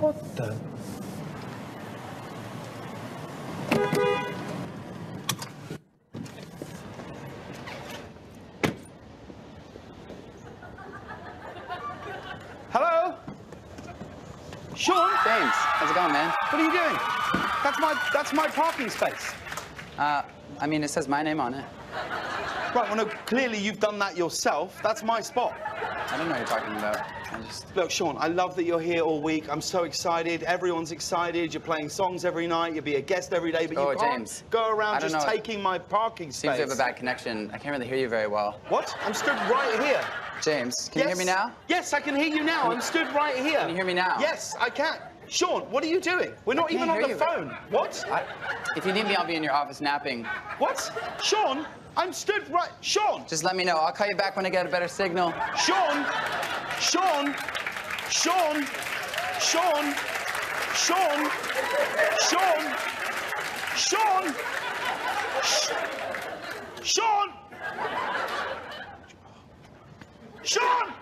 the Hello? Shawn? James, how's it going, man? What are you doing? That's my that's my parking space. Uh, I mean, it says my name on it. Right, well, no, clearly you've done that yourself. That's my spot. I don't know what you're talking about. I just. Look, Shawn, I love that you're here all week. I'm so excited. Everyone's excited. You're playing songs every night. You'll be a guest every day, but you Oh, can't James. go around just know. taking my parking space. Seems we have a bad connection. I can't really hear you very well. What? I'm stood right here. James, can you hear me now? Yes, I can hear you now. I'm stood right here. Can you hear me now? Yes, I can. Shawn, what are you doing? We're not even on the you. phone. What? I, if you need me, I'll be in your office napping. What? Shawn, I'm stood right. Shawn, Just let me know. I'll call you back when I get a better signal. Shawn, Shawn, Shawn, Shawn, Shawn, Shawn, Shawn, Sh- Shawn, Shawn.